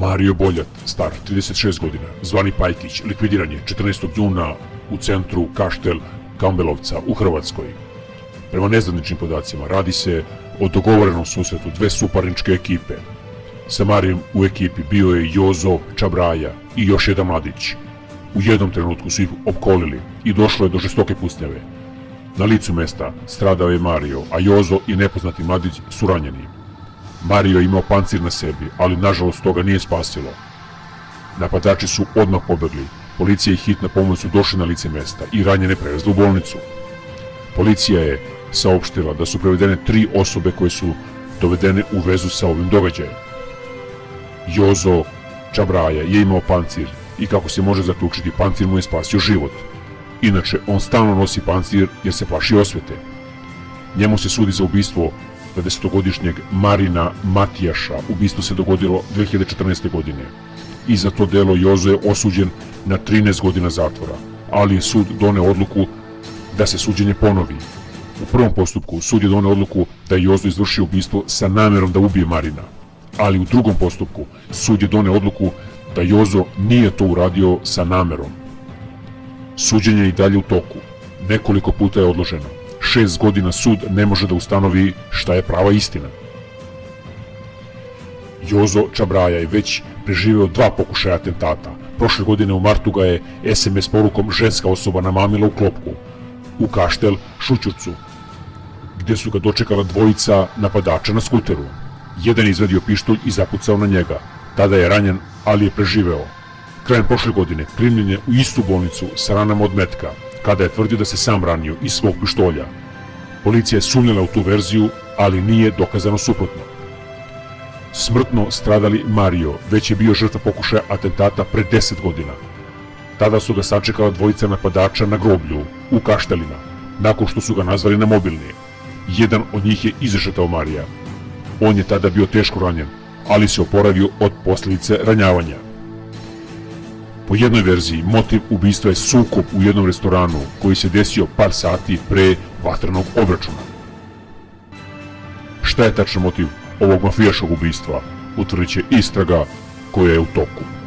Mario Boljat, star 36 godina, zvani Pajkić, likvidiran je 14. juna u centru Kaštel Kambelovca u Hrvatskoj. Prema nezadničnim podacima radi se o dogovorenom susretu dve suparničke ekipe. Sa Marijom u ekipi bio je Jozo Čabraja i još jedan mladić. U jednom trenutku su ih opkolili i došlo je do žestoke pusnjave. Na licu mesta stradao je Mario, a Jozo i nepoznati mladić su ranjeni. Mario je imao pancir na sebi, ali nažalost toga nije spasilo. Napadači su odmah pobegli. Policija i hitna pomoć su došli na lice mesta i ranjene prevezli u bolnicu. Policija je saopštila da su prevedene tri osobe koje su dovedene u vezu sa ovim događajem. Jozo Čabraja je imao pancir i kako se može zaključiti, pancir mu je spasio život. Inače, on stalno nosi pancir jer se plaši osvete. Njemu se sudi za ubistvo 20-godišnjeg Marina Matijaša. Ubistvo se dogodilo 2014. godine. I za to delo Jozo je osuđen na 13 godina zatvora, ali je sud doneo odluku da se suđenje ponovi. U prvom postupku sud je doneo odluku da je Jozo izvršio ubistvo sa namerom da ubije Marina, ali u drugom postupku sud je doneo odluku da Jozo nije to uradio sa namerom. Suđenje je i dalje u toku. Nekoliko puta je odloženo šest godina sud ne može da ustanovi šta je prava istina. Jozo Čabraja je već preživeo dva pokušaja atentata. Prošle godine u martu ga je SMS porukom ženska osoba namamila u klopku, u kaštel Šućurcu, gde su ga dočekala dvojica napadača na skuteru. Jedan je izvadio pištolj i zapucao na njega. Tada je ranjen, ali je preživeo. Krajem prošle godine primljen je u istu bolnicu sa ranama od metka, kada je tvrdio da se sam ranio iz svog pištolja. Policija je sumnjala u tu verziju, ali nije dokazano suprotno. Smrtno stradali Mario već je bio žrtva pokušaja atentata pre 10 godina. Tada su ga sačekala dvojica napadača na groblju, u Kaštelima, nakon što su ga nazvali na mobilni. Jedan od njih je izrešetao Marija. On je tada bio teško ranjen, ali se oporavio od posljedice ranjavanja. Po jednoj verziji, motiv ubistva je sukob u jednom restoranu koji se desio par sati pre vatrenog obračuna. Šta je tačno motiv ovog mafijaškog ubistva, utvrdit će istraga koja je u toku.